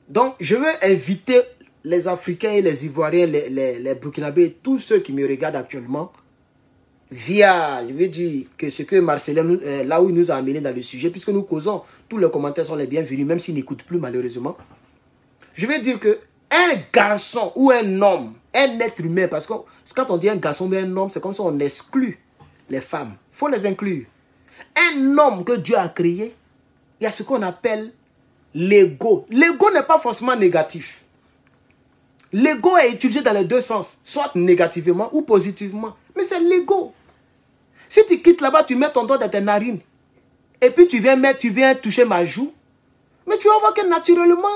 Speaker 1: Donc, je veux inviter les Africains les Ivoiriens, les, Burkinabés, tous ceux qui me regardent actuellement, via, je veux dire, que ce que Marcelin, là où il nous a amené dans le sujet, puisque nous causons, tous les commentaires sont les bienvenus, même s'ils n'écoutent plus malheureusement. Je veux dire que un garçon ou un homme, un être humain, parce que quand on dit un garçon ou un homme, c'est comme ça on exclut les femmes. Il faut les inclure. Un homme que Dieu a créé, il y a ce qu'on appelle l'ego. L'ego n'est pas forcément négatif. L'ego est utilisé dans les deux sens, soit négativement ou positivement. Mais c'est l'ego. Si tu quittes là-bas, tu mets ton doigt dans tes narines. Et puis tu viens mettre, tu viens toucher ma joue. Mais tu vas voir que naturellement,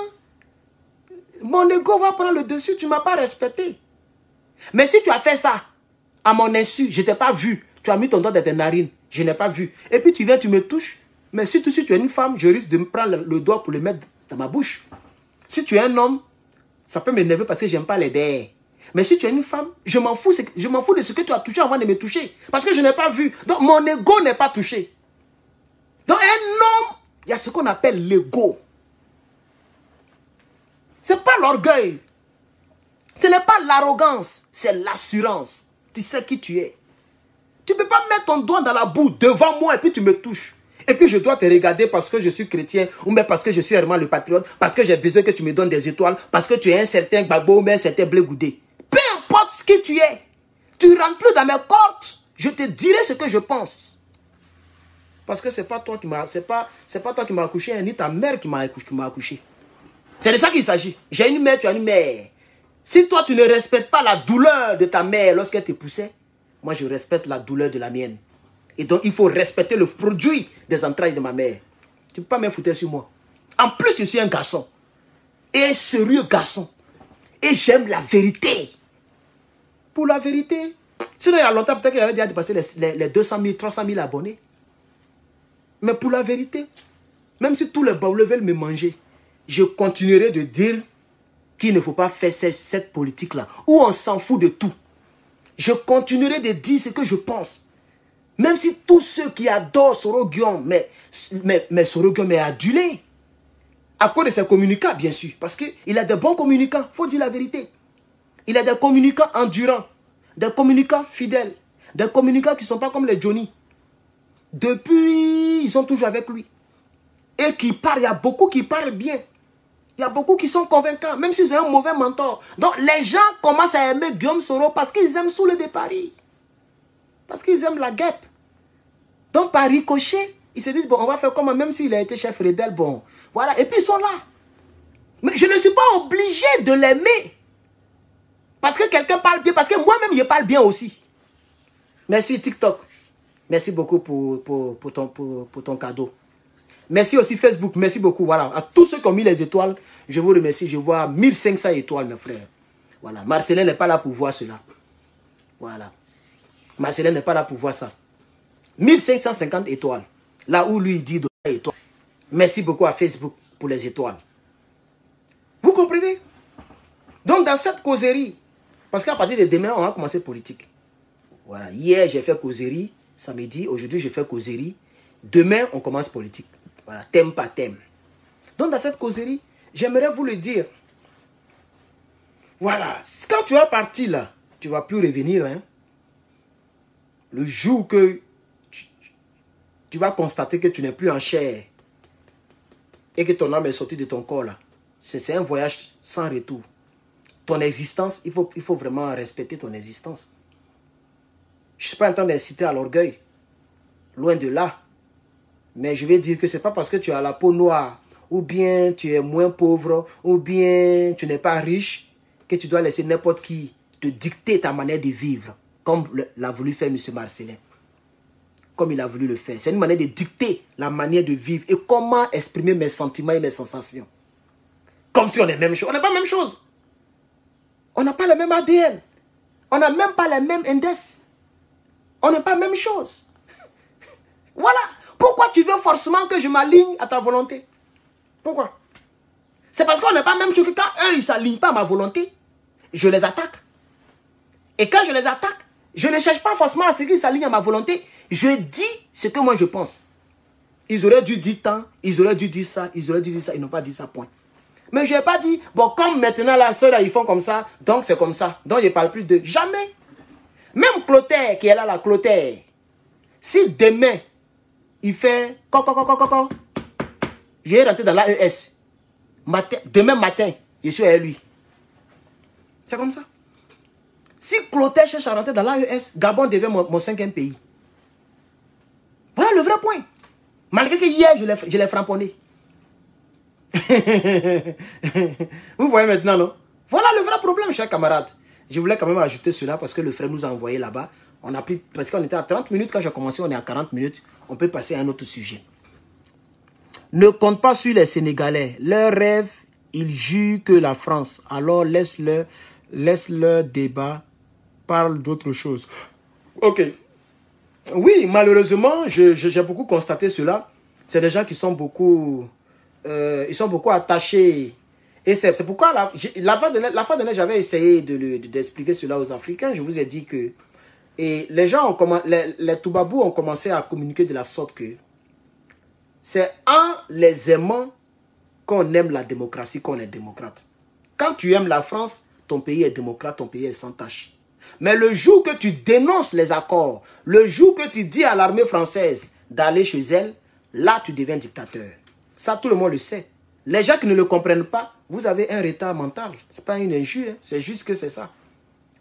Speaker 1: mon ego va prendre le dessus. Tu ne m'as pas respecté. Mais si tu as fait ça, à mon insu, je ne t'ai pas vu. Tu as mis ton doigt dans tes narines. Je n'ai pas vu. Et puis tu viens, tu me touches. Mais si tu, si tu es une femme, je risque de me prendre le, doigt pour le mettre dans ma bouche. Si tu es un homme, ça peut m'énerver parce que j'aime pas les baies. Mais si tu es une femme, je m'en fous, je m'en fous de ce que tu as touché avant de me toucher. Parce que je n'ai pas vu. Donc mon ego n'est pas touché. Donc un homme, il y a ce qu'on appelle l'ego. Ce n'est pas l'orgueil. Ce n'est pas l'arrogance, c'est l'assurance. Tu sais qui tu es. Tu ne peux pas mettre ton doigt dans la boue devant moi et puis tu me touches. Et puis je dois te regarder parce que je suis chrétien, ou même parce que je suis vraiment le patriote, parce que j'ai besoin que tu me donnes des étoiles, parce que tu es un certain Gbagbo ou un certain Blé Goudé. Peu importe ce que tu es, tu rentres plus dans mes cordes, je te dirai ce que je pense. Parce que c'est pas toi qui m'a, pas, pas toi qui m'as accouché, ni ta mère qui m'a accouché. C'est de ça qu'il s'agit. J'ai une mère, tu as une mère. Si toi tu ne respectes pas la douleur de ta mère lorsqu'elle te poussait, moi je respecte la douleur de la mienne. Et donc, il faut respecter le produit des entrailles de ma mère. Tu ne peux pas me foutre sur moi. En plus, je suis un garçon. Et un sérieux garçon. Et j'aime la vérité. Pour la vérité. Sinon, il y a longtemps, peut-être qu'il avait déjà dépassé les, les, 200 000, 300 000 abonnés. Mais pour la vérité, même si tous les baoulés veulent me manger, je continuerai de dire qu'il ne faut pas faire cette, politique-là, où on s'en fout de tout. Je continuerai de dire ce que je pense. Même si tous ceux qui adorent Sorogion, mais, mais, mais Sorogion est adulé. À cause de ses communicants, bien sûr. Parce qu'il a de bons communicants, il faut dire la vérité. Il a des communicants endurants, des communicants fidèles, des communicants qui ne sont pas comme les Johnny. Depuis, ils sont toujours avec lui. Et qui parlent, il y a beaucoup qui parlent bien. Il y a beaucoup qui sont convaincants, même s'ils ont un mauvais mentor. Donc les gens commencent à aimer Guillaume Soro parce qu'ils aiment sous le Paris. Parce qu'ils aiment la guêpe. Donc, par ricochet, ils se disent, bon, on va faire comme même s'il a été chef rebelle, bon. Voilà, et puis ils sont là. Mais je ne suis pas obligé de l'aimer. Parce que quelqu'un parle bien, parce que moi-même, je parle bien aussi. Merci TikTok. Merci beaucoup pour, pour, ton, pour, ton cadeau. Merci aussi Facebook. Merci beaucoup. Voilà. À tous ceux qui ont mis les étoiles, je vous remercie. Je vois 1500 étoiles, mes frères. Voilà. Marcelin n'est pas là pour voir cela. Voilà. Marcelin n'est pas là pour voir ça. 1550 étoiles. Là où lui dit de étoiles. Merci beaucoup à Facebook pour les étoiles. Vous comprenez? Donc dans cette causerie, parce qu'à partir de demain, on va commencer politique. Voilà. Hier, j'ai fait causerie, samedi. Aujourd'hui, je fais causerie. Demain, on commence politique. Voilà, thème par thème. Donc dans cette causerie, j'aimerais vous le dire. Voilà, quand tu es parti là, tu ne vas plus revenir. Hein. Le jour que tu, vas constater que tu n'es plus en chair et que ton âme est sortie de ton corps là, c'est un voyage sans retour. Ton existence, il faut, il faut vraiment respecter ton existence. Je ne suis pas en train d'inciter à l'orgueil. Loin de là. Mais je vais dire que ce n'est pas parce que tu as la peau noire, ou bien tu es moins pauvre, ou bien tu n'es pas riche, que tu dois laisser n'importe qui te dicter ta manière de vivre, comme l'a voulu faire M. Marcelin. Comme il a voulu le faire. C'est une manière de dicter la manière de vivre et comment exprimer mes sentiments et mes sensations. Comme si on est même chose. On n'est pas la même chose. On n'a pas le même ADN. On n'a même pas les mêmes indices. On n'est pas la même chose. voilà. Pourquoi tu veux forcément que je m'aligne à ta volonté? Pourquoi? C'est parce qu'on n'est pas même chose que quand eux, ils ne s'alignent pas à ma volonté, je les attaque. Et quand je les attaque, je ne cherche pas forcément à ce qu'ils s'alignent à ma volonté. Je dis ce que moi je pense. Ils auraient dû dire tant, ils auraient dû dire ça, ils auraient dû dire ça, ils n'ont pas dit ça, point. Mais je n'ai pas dit, bon, comme maintenant là, ceux-là, ils font comme ça, donc c'est comme ça. Donc je ne parle plus de jamais. Même Clotaire qui est là, la Clotaire, si demain, il fait coco, je vais rentrer dans l'AES. Demain matin, je suis avec lui. C'est comme ça. Si Clotaire cherche à rentrer dans l'AES, Gabon devient mon, cinquième pays. Voilà le vrai point. Malgré que hier, je l'ai framponné. Vous voyez maintenant, non? Voilà le vrai problème, chers camarades. Je voulais quand même ajouter cela parce que le frère nous a envoyé là-bas. On a pris, parce qu'on était à 30 minutes quand j'ai commencé, on est à 40 minutes. On peut passer à un autre sujet. Ne compte pas sur les Sénégalais. Leur rêve, ils jugent que la France. Alors laisse-leur laisse leur débat, parle d'autre chose. Ok. Oui, malheureusement, j'ai beaucoup constaté cela. C'est des gens qui sont beaucoup, euh, ils sont beaucoup attachés. Et c'est pourquoi la, la fois dernière, j'avais essayé d'expliquer de, cela aux Africains. Je vous ai dit que et les gens ont les, les Toubabous ont commencé à communiquer de la sorte que c'est en les aimant qu'on aime la démocratie, qu'on est démocrate. Quand tu aimes la France, ton pays est démocrate, ton pays est sans tâche. Mais le jour que tu dénonces les accords, le jour que tu dis à l'armée française d'aller chez elle, là tu deviens dictateur. Ça, tout le monde le sait. Les gens qui ne le comprennent pas, vous avez un retard mental. Ce n'est pas une injure, hein. c'est juste que c'est ça.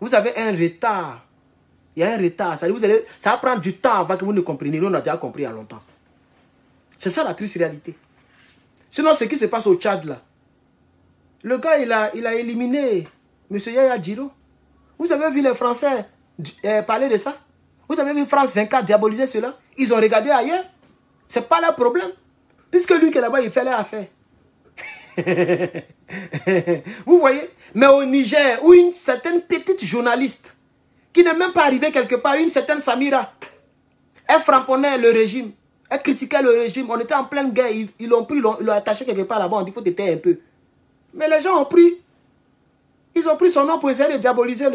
Speaker 1: Vous avez un retard. Il y a un retard. Ça, vous allez, ça va prendre du temps avant que vous ne compreniez. Nous, on a déjà compris il y a longtemps. C'est ça la triste réalité. Sinon, ce qui se passe au Tchad, là, le gars, il a, il a éliminé Monsieur Yaya Djiro, vous avez vu les Français euh, parler de ça? Vous avez vu France 24 diaboliser cela? Ils ont regardé ailleurs. Ce n'est pas leur problème. Puisque lui qui est là-bas, il fait leur affaire. vous voyez? Mais au Niger, où une certaine petite journaliste, qui n'est même pas arrivée quelque part, une certaine Samira, elle frapponnait le régime. Elle critiquait le régime. On était en pleine guerre. Ils l'ont pris, ils l'ont attaché quelque part là-bas. On dit faut t'éteindre un peu. Mais les gens ont pris ils ont pris son nom pour essayer de diaboliser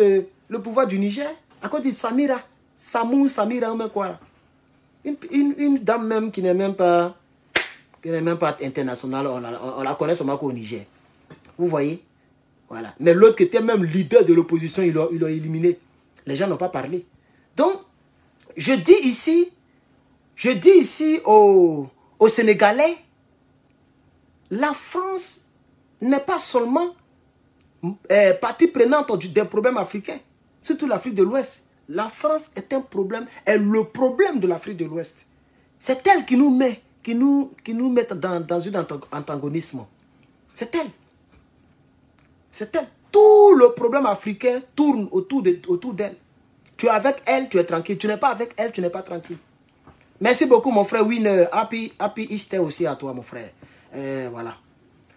Speaker 1: le, pouvoir du Niger. À cause de Samira. Samou, Samira, ou quoi. Une, dame même qui n'est même pas qui n'est même pas internationale, on, la connaît seulement qu'au Niger. Vous voyez? Voilà. Mais l'autre qui était même leader de l'opposition, il l'a éliminé. Les gens n'ont pas parlé. Donc, je dis ici, je dis ici aux, Sénégalais, la France n'est pas seulement euh, partie prenante des problèmes africains, surtout l'Afrique de l'Ouest. La France est un problème, est le problème de l'Afrique de l'Ouest. C'est elle qui nous met, qui nous, qui nous met dans, dans un antagonisme. C'est elle. C'est elle. Tout le problème africain tourne autour d'elle. Autour tu es avec elle, tu es tranquille. Tu n'es pas avec elle, tu n'es pas tranquille. Merci beaucoup, mon frère Winner. Happy, happy Easter aussi à toi, mon frère. Euh, voilà.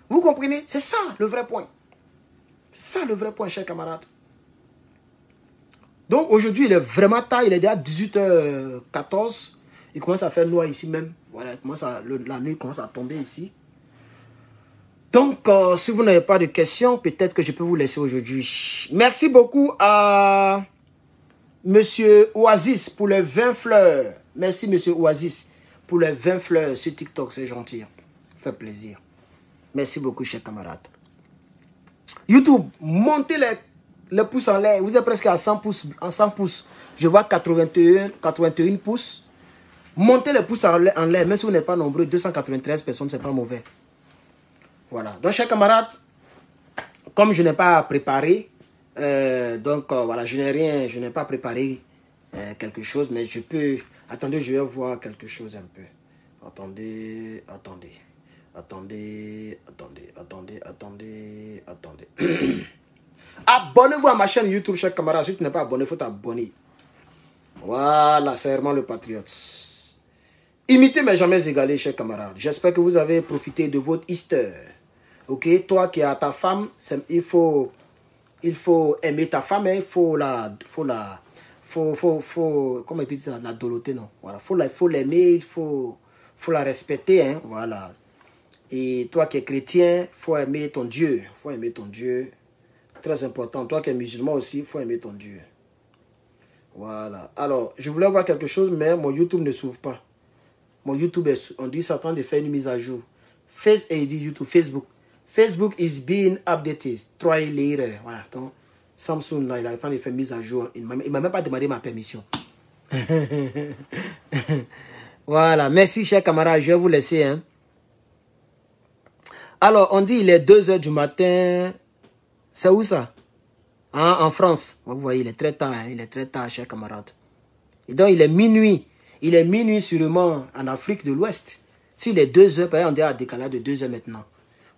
Speaker 1: Vous comprenez? C'est ça le vrai point. C'est ça le vrai point, chers camarades. Donc aujourd'hui, il est vraiment tard. Il est déjà 18h14. Il commence à faire noir ici même. Voilà, la nuit commence à tomber ici. Donc, euh, si vous n'avez pas de questions, peut-être que je peux vous laisser aujourd'hui. Merci beaucoup à Monsieur Oasis pour les 20 fleurs. Merci, Monsieur Oasis, pour les 20 fleurs sur TikTok. C'est gentil. Ça fait plaisir. Merci beaucoup, chers camarades. YouTube, montez les, les pouces en l'air. Vous êtes presque à 100 pouces. En 100 pouces. Je vois 81, 81 pouces. Montez les pouces en l'air, même si vous n'êtes pas nombreux. 293 personnes, c'est pas mauvais. Voilà. Donc, chers camarades, comme je n'ai pas préparé, euh, donc euh, voilà, je n'ai rien, je n'ai pas préparé euh, quelque chose, mais je peux. Attendez, je vais voir quelque chose un peu. Attendez, attendez, attendez, attendez, attendez, attendez, attendez. Abonnez-vous à ma chaîne YouTube, chers camarades. Si tu n'es pas abonné, il faut t'abonner. Voilà, c'est vraiment le patriote. Imitez mais jamais égalé, chers camarades. J'espère que vous avez profité de votre Easter. Ok, toi qui as ta femme, il faut, il faut aimer ta femme, hein. il faut la, faut la, faut, faut, faut, comment il dit ça, la doloter, non? Voilà, faut la, faut l'aimer, il faut, faut la respecter, hein, voilà. Et toi qui es chrétien, faut aimer ton Dieu, faut aimer ton Dieu. Très important. Toi qui es musulman aussi, faut aimer ton Dieu. Voilà. Alors, je voulais voir quelque chose, mais mon YouTube ne s'ouvre pas. Mon YouTube, on dit, train de faire une mise à jour. YouTube, Facebook. Facebook is being updated. Try later. Voilà. Donc, Samsung, là, il a en train de faire mise à jour. Il ne m'a même pas demandé ma permission. voilà. Merci, chers camarades. Je vais vous laisser. Hein. Alors, on dit il est 2 heures du matin. C'est où ça? Hein, En France. Vous voyez, il est très tard. Hein. Il est très tard, chers camarades. Et donc, il est minuit. Il est minuit sûrement en Afrique de l'Ouest. S'il est 2 heures, on est à décalage de 2 heures maintenant.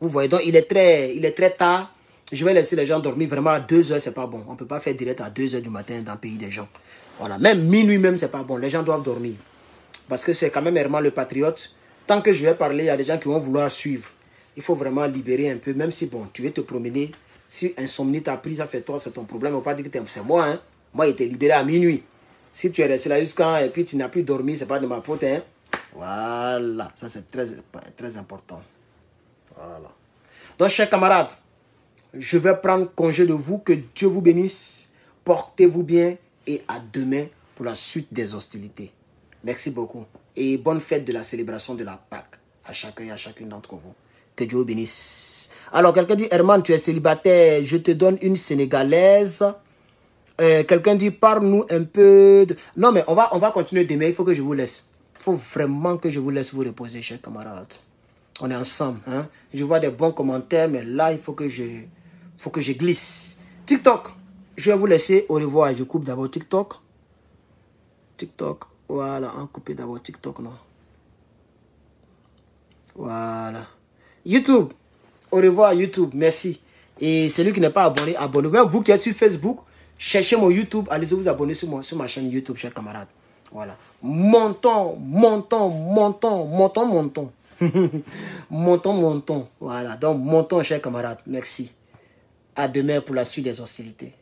Speaker 1: Vous voyez, donc il est très, il est très tard. Je vais laisser les gens dormir vraiment à 2 heures, c'est pas bon. On ne peut pas faire direct à 2 heures du matin dans le pays des gens. Voilà, même minuit même, c'est pas bon. Les gens doivent dormir. Parce que c'est quand même vraiment le patriote. Tant que je vais parler, il y a des gens qui vont vouloir suivre. Il faut vraiment libérer un peu, même si bon, tu veux te promener. Si insomnie t'a pris, ça c'est toi, c'est ton problème. On va pas dire que c'est moi. Hein. Moi, il était libéré à minuit. Si tu es resté là jusqu'à et puis tu n'as plus dormi, c'est pas de ma faute. Hein. Voilà, ça c'est très important. Voilà. Donc, chers camarades, je vais prendre congé de vous. Que Dieu vous bénisse. Portez-vous bien et à demain pour la suite des hostilités. Merci beaucoup. Et bonne fête de la célébration de la Pâque à chacun et à chacune d'entre vous. Que Dieu vous bénisse. Alors, quelqu'un dit, Herman, tu es célibataire, je te donne une sénégalaise. Euh, quelqu'un dit, parle-nous un peu. Non, mais on va, on va continuer demain. Il faut que je vous laisse. Il faut vraiment que je vous laisse vous reposer, chers camarades. On est ensemble. Hein? Je vois des bons commentaires, mais là, il faut que je, faut que je glisse. TikTok, je vais vous laisser. Au revoir. Je coupe d'abord TikTok. TikTok. Voilà, on coupe d'abord TikTok, non? Voilà. YouTube. Au revoir, YouTube. Merci. Et celui qui n'est pas abonné, abonnez-vous. Vous qui êtes sur Facebook, cherchez mon YouTube. Allez vous abonner sur, sur ma chaîne YouTube, chers camarades. Voilà. Montons, montons, montons, montons, montons. montons, montons. Voilà. Donc, montons, chers camarades. Merci. À demain pour la suite des hostilités.